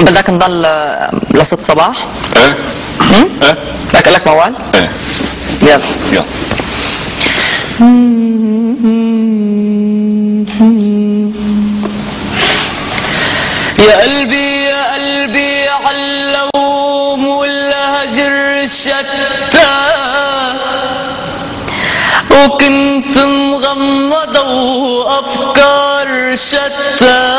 بدك نضل لست صباح؟ إيه؟ إيه؟ بدك لك موال؟ إيه. يلا. يلا. يا قلبي يا قلبي علوم والهجر شتى وكنت مغمضة وأفكار شتى.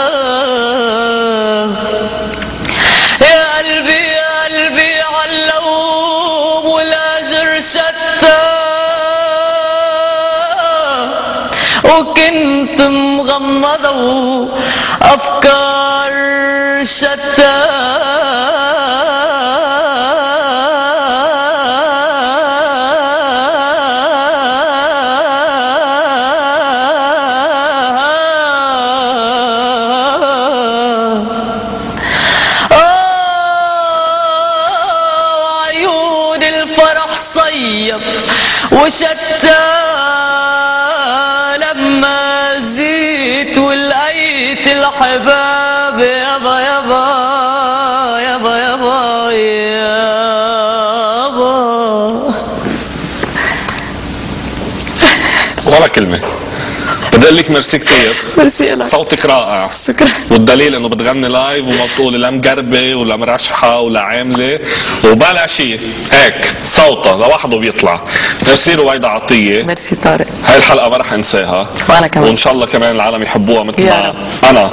وكنت مغمضة وأفكار شتى. عيون الفرح صيف وشتى. زيت ولقيت الحباب يابا يابا يابا يابا يابا. ولا كلمة. بدي أقول لك ميرسي كثير ميرسي لك صوتك رائع. شكرا. والدليل إنه بتغني live وما بتقولي لا مقربة ولا مرشحة ولا عاملة. وبلا شيء. هيك صوتها لوحده بيطلع. ميرسي رويدا عطية. ميرسي طارق. هاي الحلقة ما رح أنساها. وأنا كمان. وإن شاء الله كمان العالم يحبوها مثل ما. أنا